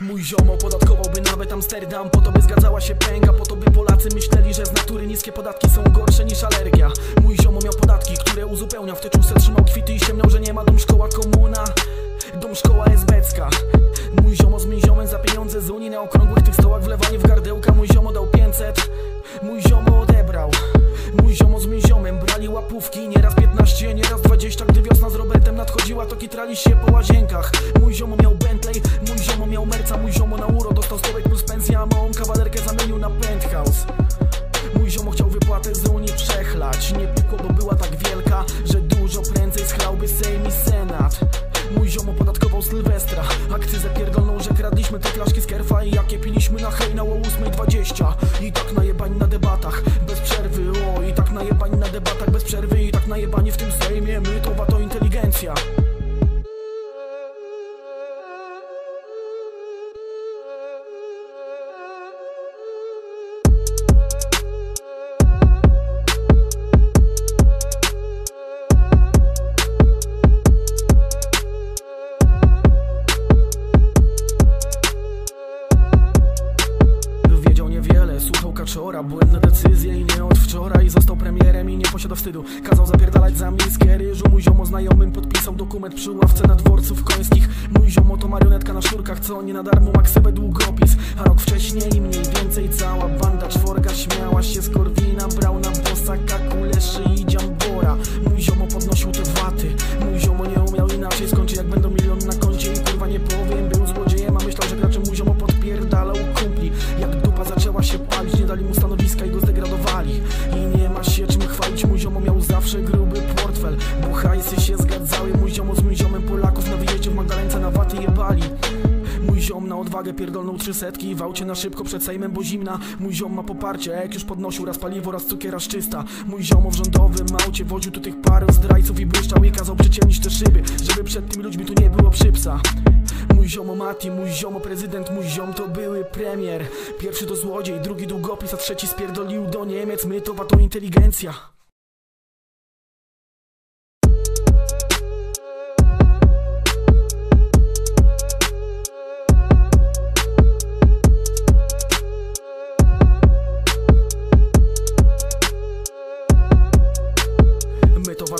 Mój ziomo podatkowałby nawet Amsterdam Po to by zgadzała się pęga Po to by Polacy myśleli, że z natury niskie podatki są gorsze niż alergia. Mój ziomo miał podatki, które uzupełniał W tyczówce trzymał kwity i siemniał, że nie ma dom szkoła komuna. Dom szkoła esbecka. Mój ziomo z mój ziomem za pieniądze z Unii Na okrągłych tych stołach wlewanie w gardełka. Mój ziomo dał 500 Mój ziomo odebrał. Mój ziomo z mój ziomem brali łapówki. Nieraz 15, nieraz 20 Gdy wiosna z Robertem nadchodziła To kitrali się po łazienkach. Mój ziomo te flaszki z kerfa I jakie piliśmy na hejna o 8.20 I tak najebań na debatach Bez przerwy, o i tak najebań na debatach Bez przerwy i tak najebani w tym Sejmie. My to to inteligencja kaczora Błędne decyzje i nie od wczoraj. Został premierem i nie posiada wstydu. Kazał zapierdalać za miskę ryżu Mój ziomo znajomym podpisał dokument przy ławce na dworców końskich. Mój ziomo to marionetka na sznurkach Co nie na darmo ma ksywę długopis. A rok wcześniej mniej więcej cała banda czworga Śmiała się z Korwina. Brał na bosaka kuleszy i dziambora. Mój ziomo podnosił te waty. Mój ziomo nie umiał inaczej skończy Jak zdegradowali I nie ma się czym chwalić Mój ziomo miał zawsze gruby portfel. Bo hajsy się zgadzały Mój ziomo z mój ziomem Polaków na wyjeździe w Magdalence na waty jebali. Mój ziom na odwagę pierdolną trzy setki W aucie na szybko przed Sejmem, bo zimna. Mój ziom ma poparcie, jak już podnosił raz paliwo, raz cukier, raz czysta. Mój ziomo w rządowym aucie woził tu tych parę zdrajców i błyszczał I kazał przyciemnić te szyby, żeby przed tymi ludźmi tu nie było przypsa Mój ziomo Mati, mój ziomo prezydent, mój ziom to były premier. Pierwszy to złodziej, drugi długopis, a trzeci spierdolił do Niemiec. My to to inteligencja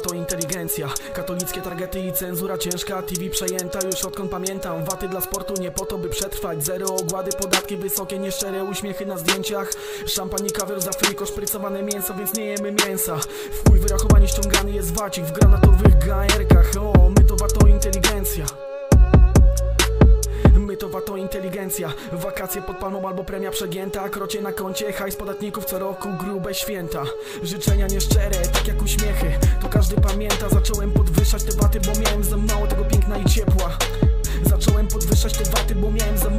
To inteligencja. Katolickie targety i cenzura ciężka. TV przejęta już odkąd pamiętam. Waty dla sportu nie po to by przetrwać. Zero ogłady, podatki wysokie, nieszczere uśmiechy na zdjęciach. Szampan i kawior za friko, szprycowane mięso, więc nie jemy mięsa. W chuj wyrachowanie ściągany jest wacik w granatowych gajerkach Wakacje pod palmą albo premia przegięta. Krocie na koncie, hajs podatników co roku Grube święta. Życzenia nieszczere, tak jak uśmiechy. To każdy pamięta Zacząłem podwyższać te waty, bo miałem za mało tego piękna i ciepła. Zacząłem podwyższać te waty, bo miałem za mało